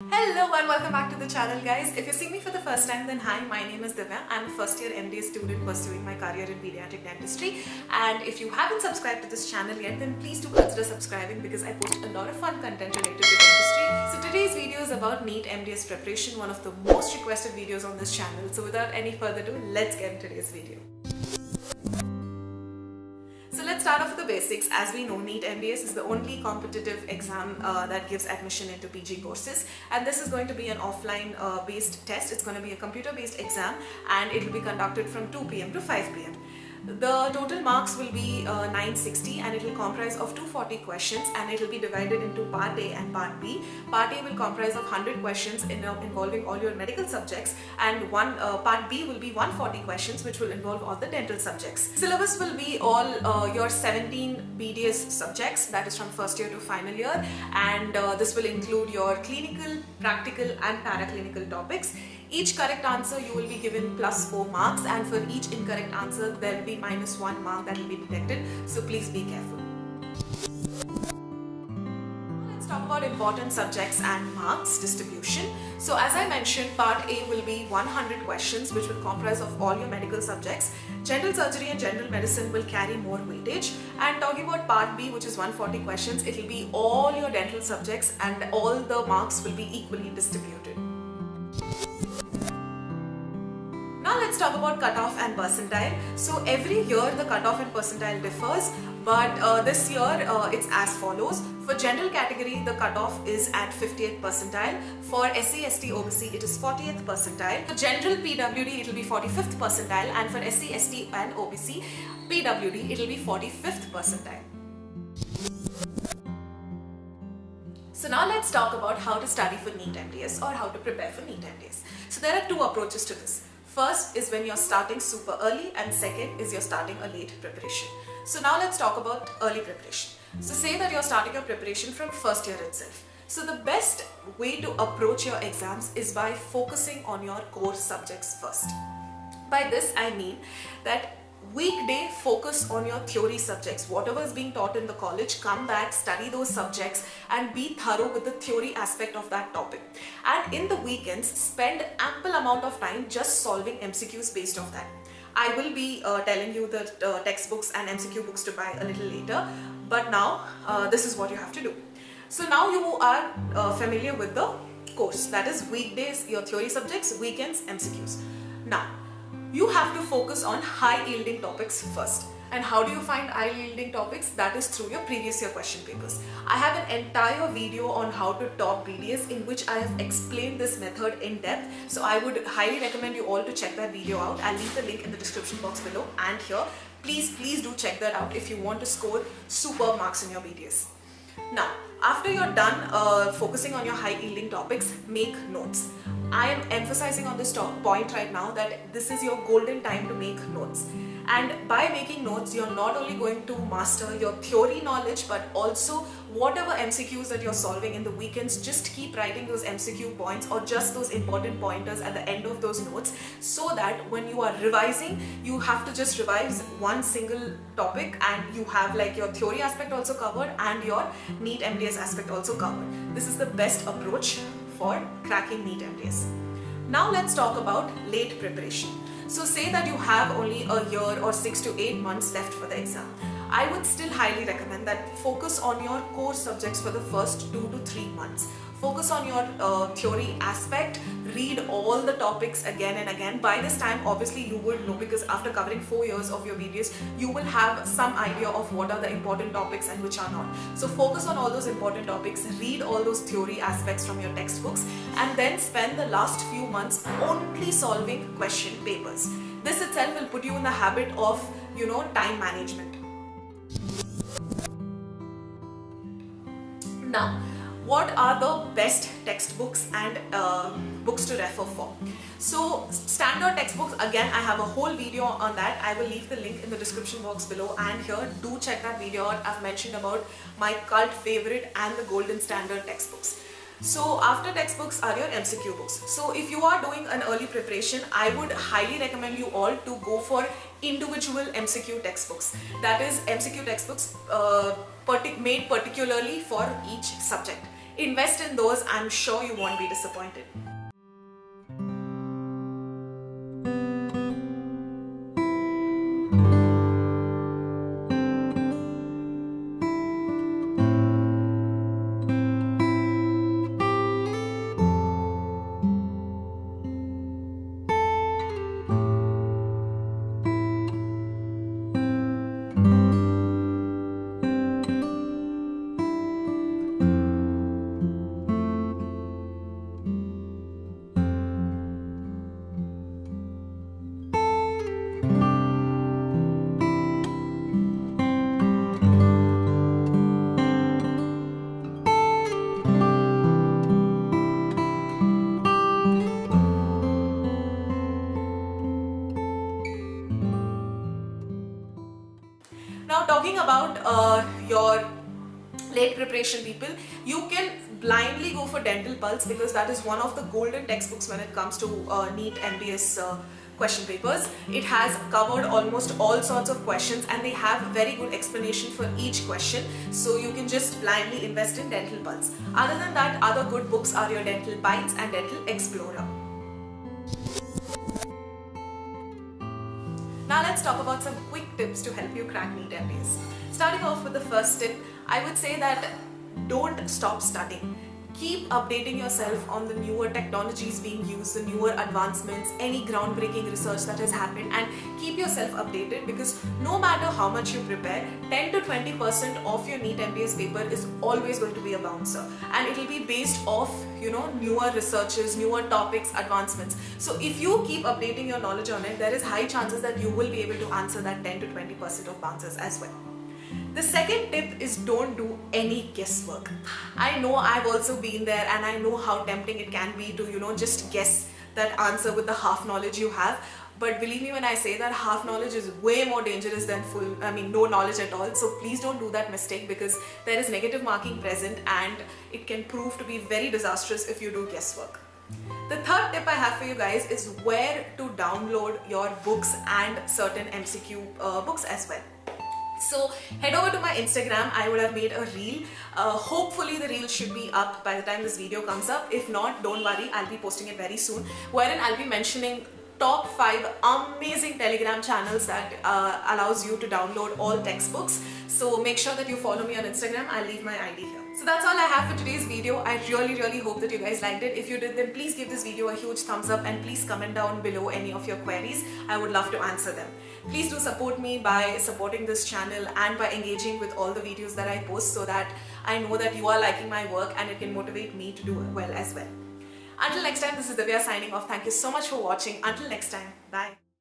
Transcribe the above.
Hello and welcome back to the channel guys. If you're seeing me for the first time then hi, my name is Divya. I'm a first year MD student pursuing my career in pediatric dentistry and if you haven't subscribed to this channel yet then please do consider subscribing because I post a lot of fun content related to dentistry. So today's video is about NEET MDS preparation, one of the most requested videos on this channel. So without any further ado, let's get into today's video. Start off with the basics. As we know, NEET MDS is the only competitive exam uh, that gives admission into PG courses and this is going to be an offline uh, based test. It's going to be a computer based exam and it will be conducted from 2 pm to 5 pm. The total marks will be uh, 960 and it will comprise of 240 questions and it will be divided into part A and part B. Part A will comprise of 100 questions in, uh, involving all your medical subjects and one uh, part B will be 140 questions which will involve all the dental subjects. Syllabus will be all uh, your 17 BDS subjects that is from first year to final year and uh, this will include your clinical, practical and paraclinical topics. Each correct answer you will be given plus 4 marks and for each incorrect answer there will be minus 1 mark that will be detected so please be careful. Let's talk about important subjects and marks distribution. So as I mentioned part A will be 100 questions which will comprise of all your medical subjects. General surgery and general medicine will carry more weightage and talking about part B which is 140 questions it will be all your dental subjects and all the marks will be equally distributed. Let's talk about cutoff and percentile. So every year the cutoff and percentile differs but uh, this year uh, it's as follows. For general category the cutoff is at 50th percentile. For SC, ST, OBC it is 40th percentile. For general PWD it will be 45th percentile and for SC, ST and OBC PWD it will be 45th percentile. So now let's talk about how to study for NEET MDS or how to prepare for NEET MDS. So there are two approaches to this. First is when you're starting super early and second is you're starting a late preparation. So now let's talk about early preparation. So say that you're starting your preparation from first year itself. So the best way to approach your exams is by focusing on your core subjects first. By this I mean that weekday focus on your theory subjects. Whatever is being taught in the college come back study those subjects and be thorough with the theory aspect of that topic. And in the weekends spend ample amount of time just solving mcqs based off that. I will be uh, telling you the uh, textbooks and mcq books to buy a little later but now uh, this is what you have to do. So now you are uh, familiar with the course. That is weekdays your theory subjects weekends mcqs now you have to focus on high yielding topics first. And how do you find high yielding topics? That is through your previous year question papers. I have an entire video on how to top BDS in which I have explained this method in depth. So I would highly recommend you all to check that video out. I'll leave the link in the description box below and here. Please, please do check that out if you want to score superb marks in your BDS. Now, after you're done uh, focusing on your high yielding topics, make notes. I am emphasizing on this point right now that this is your golden time to make notes. And by making notes, you're not only going to master your theory knowledge, but also whatever MCQs that you're solving in the weekends, just keep writing those MCQ points or just those important pointers at the end of those notes so that when you are revising, you have to just revise one single topic and you have like your theory aspect also covered and your NEET MDS aspect also covered. This is the best approach for cracking NEET MDS. Now let's talk about late preparation. So say that you have only a year or 6 to 8 months left for the exam. I would still highly recommend that focus on your core subjects for the first 2 to 3 months. Focus on your uh, theory aspect, read all the topics again and again. By this time obviously you would know because after covering 4 years of your BDS, you will have some idea of what are the important topics and which are not. So focus on all those important topics, read all those theory aspects from your textbooks and then spend the last few months only solving question papers. This itself will put you in the habit of, you know, time management. Now, what are the best textbooks and uh, books to refer for. So standard textbooks again I have a whole video on that I will leave the link in the description box below and here do check that video out I've mentioned about my cult favorite and the golden standard textbooks. So after textbooks are your MCQ books. So if you are doing an early preparation, I would highly recommend you all to go for individual MCQ textbooks. That is MCQ textbooks uh, made particularly for each subject. Invest in those. I'm sure you won't be disappointed. Now talking about uh, your late preparation people, you can blindly go for Dental Pulse because that is one of the golden textbooks when it comes to uh, NEET MDS uh, question papers. It has covered almost all sorts of questions and they have very good explanation for each question. So you can just blindly invest in Dental Pulse. Other than that, other good books are your Dental Bites and Dental Explorer. Now let's talk about some quick tips to help you crack NEET MDS. Starting off with the first tip, I would say that don't stop studying. Keep updating yourself on the newer technologies being used, the newer advancements, any groundbreaking research that has happened and keep yourself updated because no matter how much you prepare, 10 to 20% of your NEET MDS paper is always going to be a bouncer and it will be based off, you know, newer researches, newer topics, advancements. So if you keep updating your knowledge on it, there is high chances that you will be able to answer that 10 to 20% of bouncers as well. The second tip is don't do any guesswork. I know I've also been there and I know how tempting it can be to, you know, just guess that answer with the half knowledge you have. But believe me when I say that half knowledge is way more dangerous than full, I mean, no knowledge at all. So please don't do that mistake because there is negative marking present and it can prove to be very disastrous if you do guesswork. The third tip I have for you guys is where to download your books and certain MCQ uh, books as well. So head over to my Instagram. I would have made a reel. Uh, hopefully the reel should be up by the time this video comes up. If not, don't worry. I'll be posting it very soon. Wherein I'll be mentioning top 5 amazing telegram channels that uh, allows you to download all textbooks so make sure that you follow me on instagram i'll leave my id here so that's all i have for today's video i really really hope that you guys liked it if you did then please give this video a huge thumbs up and please comment down below any of your queries i would love to answer them please do support me by supporting this channel and by engaging with all the videos that i post so that i know that you are liking my work and it can motivate me to do well as well until next time, this is Divya signing off. Thank you so much for watching. Until next time, bye.